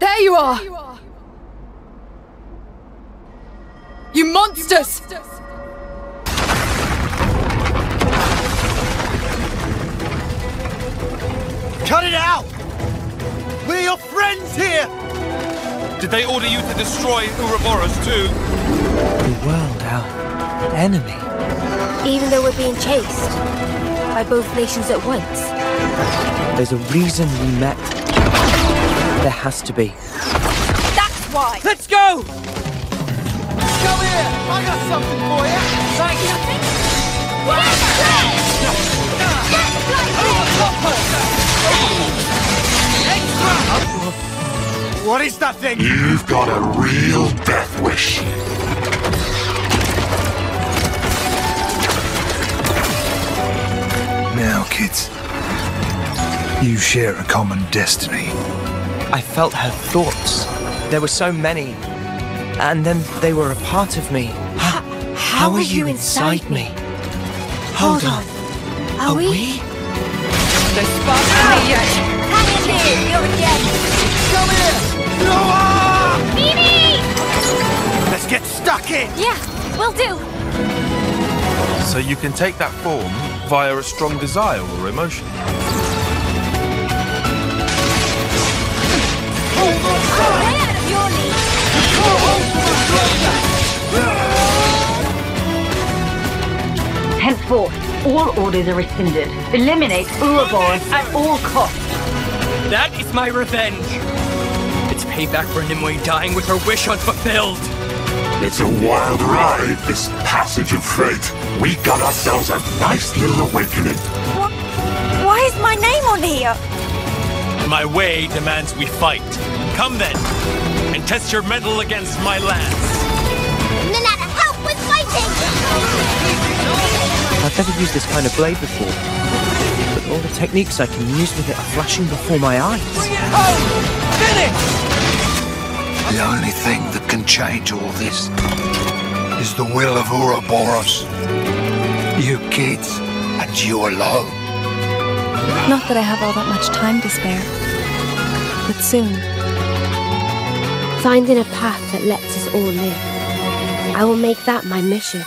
There you are! You monsters! Cut it out! We're your friends here! Did they order you to destroy Ouroboros too? The world, our enemy. Even though we're being chased by both nations at once. There's a reason we met. There has to be. That's why! Let's go! Come here! I got something for you! Thanks! What is that thing? You've got a real death wish. Now, kids, you share a common destiny. I felt her thoughts. There were so many. And then they were a part of me. How, how are you inside me? Hold on. Are, Are we? we? Don't spark me yet! Hang in here! You're again! Come here! Noah! Mimi! Let's get stuck in! Yeah, we'll do. So you can take that form via a strong desire or emotion. Henceforth, all orders are rescinded. Eliminate Ouroboros at all costs. That is my revenge. It's payback for Nimue dying with her wish unfulfilled. It's a wild ride, this passage of fate. We got ourselves a nice little awakening. What? Why is my name on here? My way demands we fight. Come then, and test your mettle against my lance. I've never used this kind of blade before. But all the techniques I can use with it are flashing before my eyes. The only thing that can change all this is the will of Ouroboros. You kids, and you alone. Not that I have all that much time to spare. But soon. Finding a path that lets us all live. I will make that my mission.